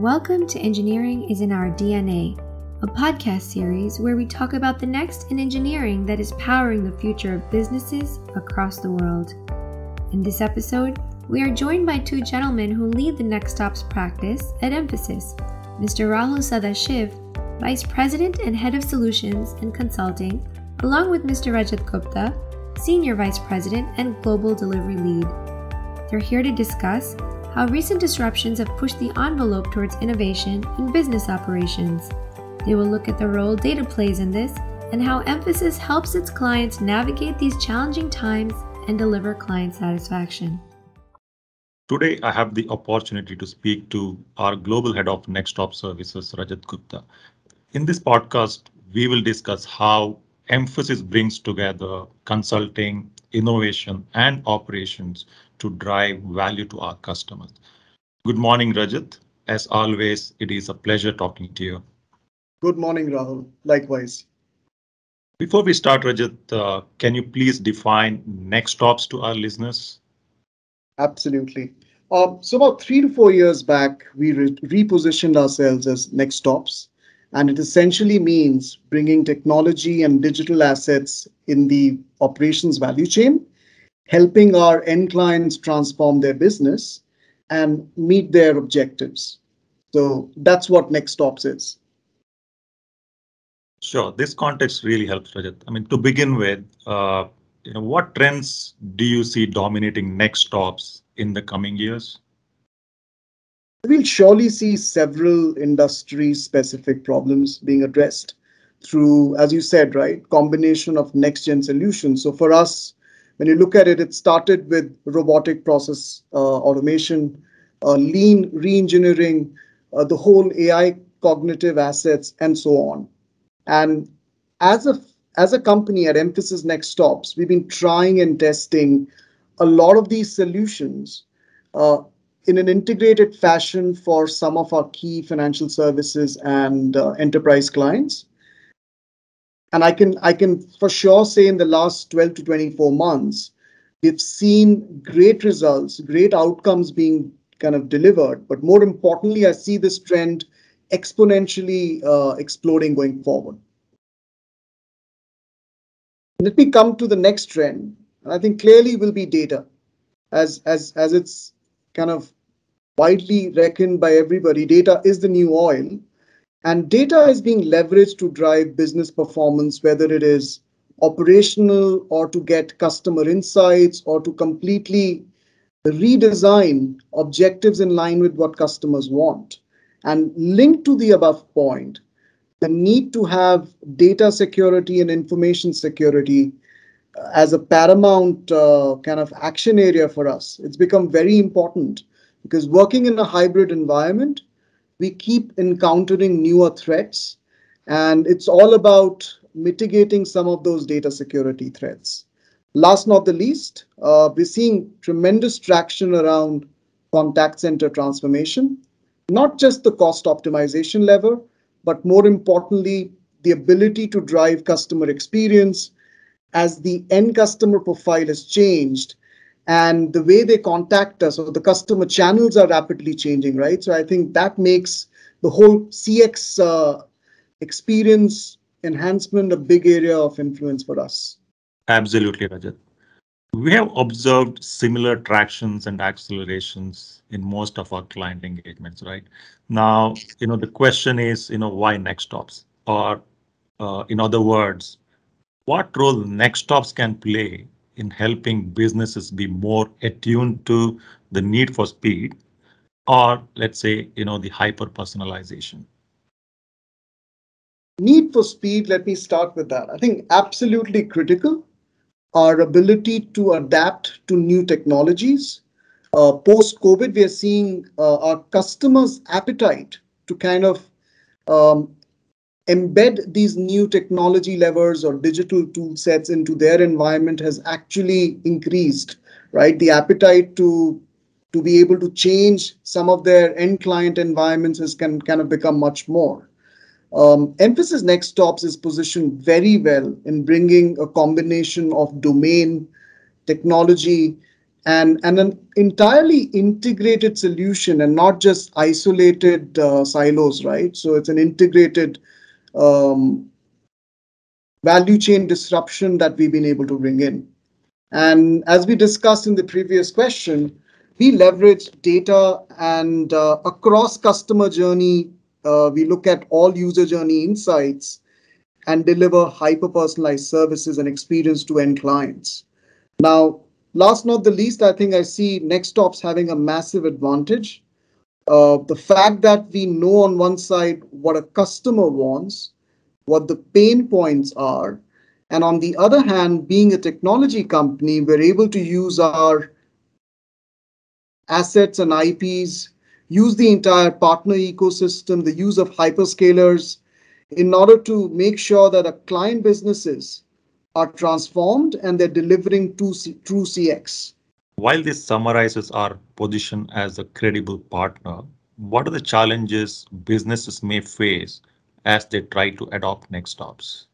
Welcome to Engineering is in Our DNA, a podcast series where we talk about the next in engineering that is powering the future of businesses across the world. In this episode, we are joined by two gentlemen who lead the Next Ops practice at Mphasis Mr. Rahul Sadashiv, Vice President and Head of Solutions and Consulting, along with Mr. Rajat Gupta, Senior Vice President and Global Delivery Lead. They're here to discuss how recent disruptions have pushed the envelope towards innovation in business operations. They will look at the role data plays in this and how Mphasis helps its clients navigate these challenging times and deliver client satisfaction. Today, I have the opportunity to speak to our Global Head of Next Ops Services, Rajat Gupta. In this podcast, we will discuss how Mphasis brings together consulting, innovation, and operations to drive value to our customers. Good morning, Rajat. As always, it is a pleasure talking to you. Good morning, Rahul. Likewise. Before we start, Rajat, uh, can you please define next ops to our listeners? Absolutely. Um, so about three to four years back, we re repositioned ourselves as next ops, and it essentially means bringing technology and digital assets in the operations value chain helping our end clients transform their business and meet their objectives. So that's what Next Ops is. Sure, this context really helps, Rajat. I mean, to begin with, uh, you know, what trends do you see dominating Next Ops in the coming years? We'll surely see several industry-specific problems being addressed through, as you said, right, combination of next-gen solutions. So for us, when you look at it, it started with robotic process uh, automation, uh, lean re-engineering, uh, the whole AI cognitive assets, and so on. And as a as a company at Mphasis Next Ops, we've been trying and testing a lot of these solutions uh, in an integrated fashion for some of our key financial services and uh, enterprise clients and I can I can for sure say in the last 12 to 24 months, we've seen great results, great outcomes being kind of delivered. But more importantly, I see this trend exponentially uh, exploding going forward. Let me come to the next trend. I think clearly will be data, as as as it's kind of widely reckoned by everybody. Data is the new oil, and data is being leveraged to drive business performance, whether it is operational or to get customer insights or to completely redesign objectives in line with what customers want. And linked to the above point, the need to have data security and information security as a paramount uh, kind of action area for us. It's become very important because working in a hybrid environment, we keep encountering newer threats, and it's all about mitigating some of those data security threats. Last not the least, uh, we're seeing tremendous traction around contact center transformation, not just the cost optimization lever, but more importantly, the ability to drive customer experience as the end customer profile has changed and the way they contact us or the customer channels are rapidly changing, right? So I think that makes the whole CX uh, experience enhancement a big area of influence for us. Absolutely, Rajat. We have observed similar tractions and accelerations in most of our client engagements, right? Now, you know, the question is, you know, why next ops? Or uh, in other words, what role next ops can play in helping businesses be more attuned to the need for speed or let's say you know the hyper personalization need for speed let me start with that. I think absolutely critical. Our ability to adapt to new technologies. Uh, post covid we are seeing uh, our customers appetite to kind of um, embed these new technology levers or digital tool sets into their environment has actually increased, right? The appetite to to be able to change some of their end client environments has can kind of become much more. Um, Mphasis Next Ops is positioned very well in bringing a combination of domain, technology, and, and an entirely integrated solution and not just isolated uh, silos, right? So it's an integrated um, value chain disruption that we've been able to bring in. And as we discussed in the previous question, we leverage data and uh, across customer journey, uh, we look at all user journey insights and deliver hyper-personalized services and experience to end clients. Now, last not the least, I think I see Nextops having a massive advantage. Uh, the fact that we know on one side what a customer wants, what the pain points are, and on the other hand, being a technology company, we're able to use our assets and IPs, use the entire partner ecosystem, the use of hyperscalers in order to make sure that our client businesses are transformed and they're delivering true, true CX. While this summarizes our position as a credible partner, what are the challenges businesses may face as they try to adopt next Nextops?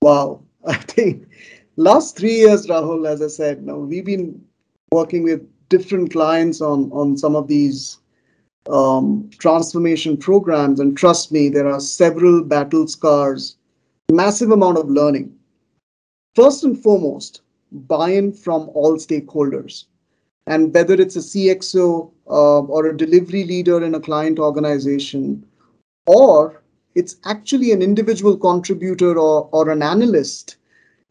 Wow, I think last three years, Rahul, as I said, now we've been working with different clients on on some of these um, transformation programs, and trust me, there are several battle scars, massive amount of learning. First and foremost, buy-in from all stakeholders, and whether it's a CXO uh, or a delivery leader in a client organization, or it's actually an individual contributor or, or an analyst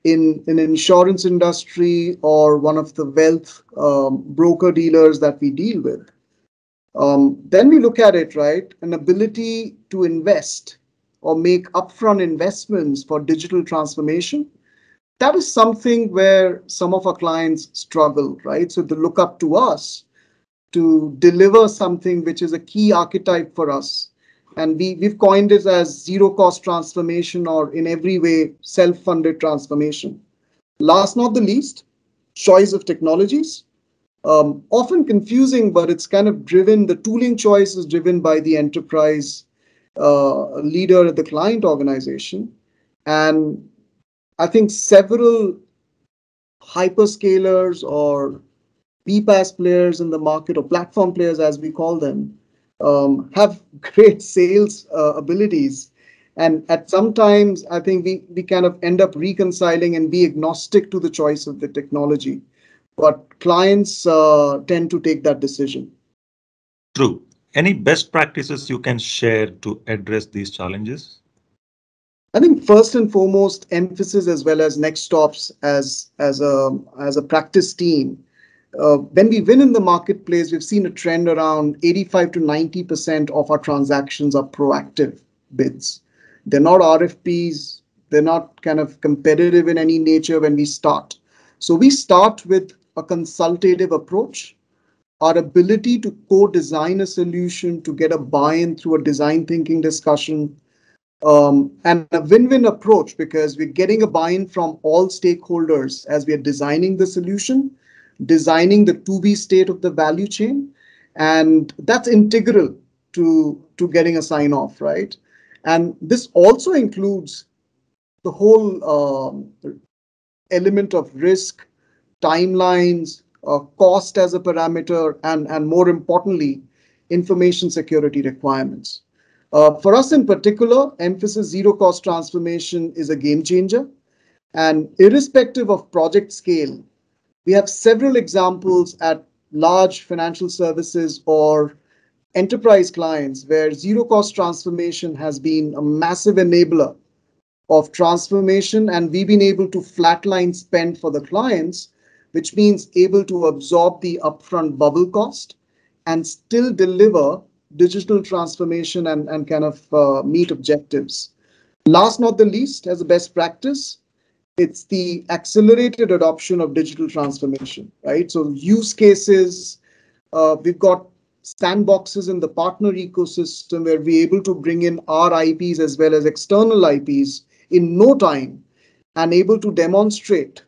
in an insurance industry or one of the wealth um, broker dealers that we deal with. Um, then we look at it, right? An ability to invest or make upfront investments for digital transformation. That is something where some of our clients struggle, right? So they look up to us to deliver something which is a key archetype for us and we, we've coined it as zero cost transformation or in every way self-funded transformation. Last not the least, choice of technologies. Um, often confusing, but it's kind of driven, the tooling choice is driven by the enterprise uh, leader at the client organization. And I think several hyperscalers or BPaaS players in the market or platform players, as we call them, um, have great sales uh, abilities. And at sometimes, I think we, we kind of end up reconciling and be agnostic to the choice of the technology. But clients uh, tend to take that decision. True. Any best practices you can share to address these challenges? I think first and foremost, Mphasis as well as Nextops as as a as a practice team uh, when we win in the marketplace, we've seen a trend around 85 to 90% of our transactions are proactive bids. They're not RFPs. They're not kind of competitive in any nature when we start. So we start with a consultative approach. Our ability to co-design a solution, to get a buy-in through a design thinking discussion, um, and a win-win approach because we're getting a buy-in from all stakeholders as we are designing the solution designing the to be state of the value chain. And that's integral to, to getting a sign off, right? And this also includes the whole um, element of risk, timelines, uh, cost as a parameter, and, and more importantly, information security requirements. Uh, for us in particular, Mphasis zero cost transformation is a game changer. And irrespective of project scale, we have several examples at large financial services or enterprise clients where zero cost transformation has been a massive enabler of transformation and we've been able to flatline spend for the clients, which means able to absorb the upfront bubble cost and still deliver digital transformation and, and kind of uh, meet objectives. Last not the least, as a best practice, it's the accelerated adoption of digital transformation, right? So use cases, uh, we've got sandboxes in the partner ecosystem where we're able to bring in our IPs as well as external IPs in no time and able to demonstrate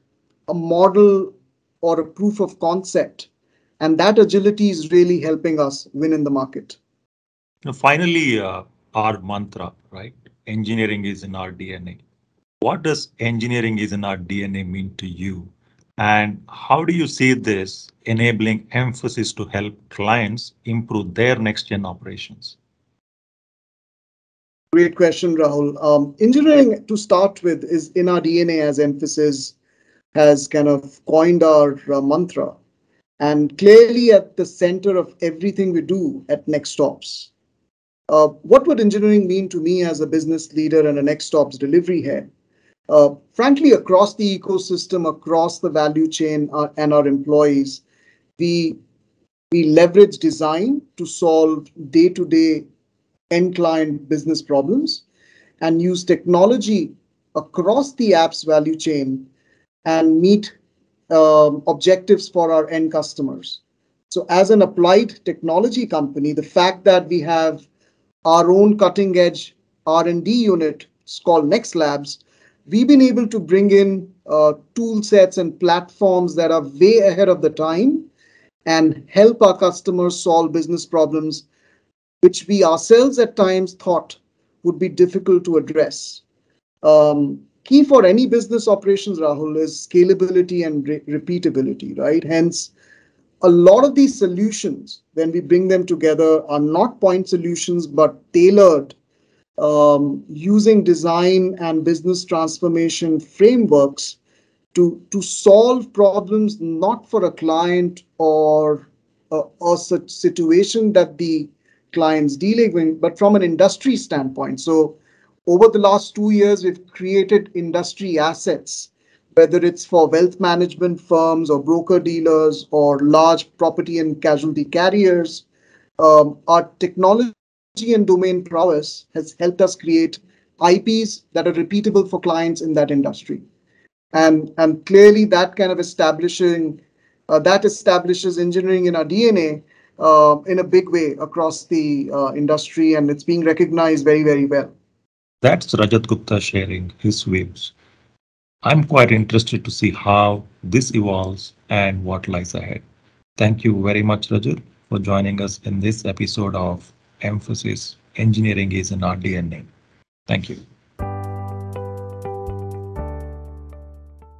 a model or a proof of concept. And that agility is really helping us win in the market. Now, finally, uh, our mantra, right? Engineering is in our DNA what does engineering is in our DNA mean to you? And how do you see this enabling Mphasis to help clients improve their next gen operations? Great question, Rahul. Um, engineering, to start with, is in our DNA as Mphasis has kind of coined our uh, mantra and clearly at the center of everything we do at NextOps. Uh, what would engineering mean to me as a business leader and a next NextOps delivery head? Uh, frankly, across the ecosystem, across the value chain uh, and our employees, we, we leverage design to solve day-to-day end client business problems and use technology across the app's value chain and meet um, objectives for our end customers. So as an applied technology company, the fact that we have our own cutting edge R&D unit called Next Labs, we've been able to bring in uh, tool sets and platforms that are way ahead of the time and help our customers solve business problems which we ourselves at times thought would be difficult to address. Um, key for any business operations, Rahul, is scalability and re repeatability, right? Hence, a lot of these solutions, when we bring them together, are not point solutions, but tailored um, using design and business transformation frameworks to, to solve problems not for a client or a, a situation that the clients dealing with, but from an industry standpoint. So over the last two years, we've created industry assets, whether it's for wealth management firms or broker dealers or large property and casualty carriers. Um, our technology and domain prowess has helped us create IPs that are repeatable for clients in that industry. And, and clearly that kind of establishing, uh, that establishes engineering in our DNA uh, in a big way across the uh, industry, and it's being recognized very, very well. That's Rajat Gupta sharing his views. I'm quite interested to see how this evolves and what lies ahead. Thank you very much, Rajat, for joining us in this episode of Mphasis Engineering is in our DNA. Thank you.